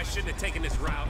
I shouldn't have taken this route.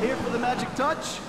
Here for the magic touch?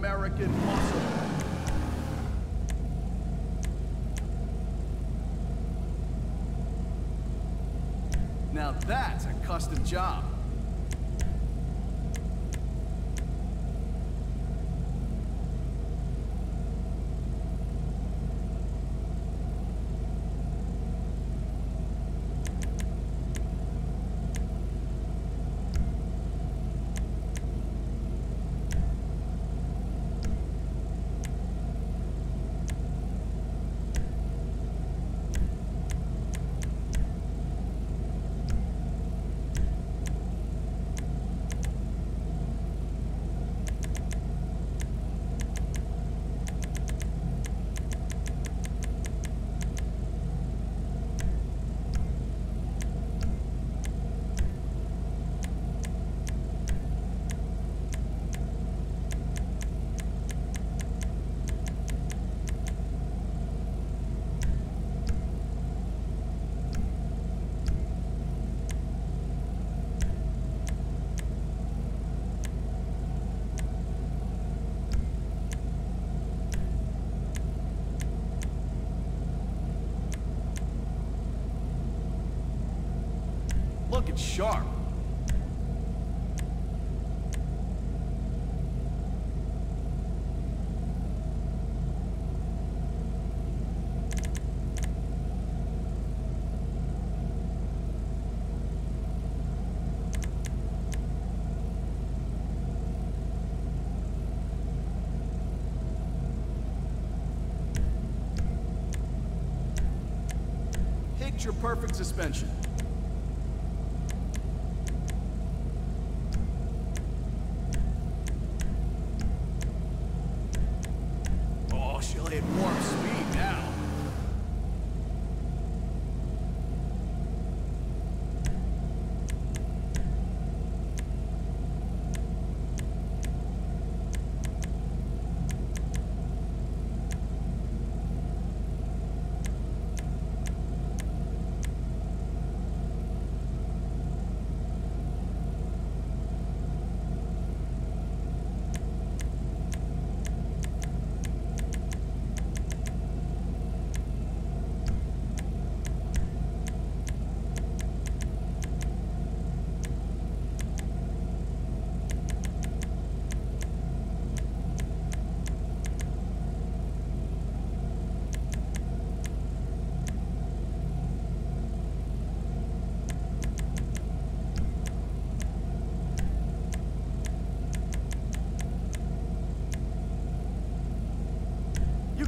American muscle. Now that's a custom job. Looking sharp. Picture perfect suspension. Oh, she'll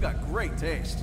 got great taste.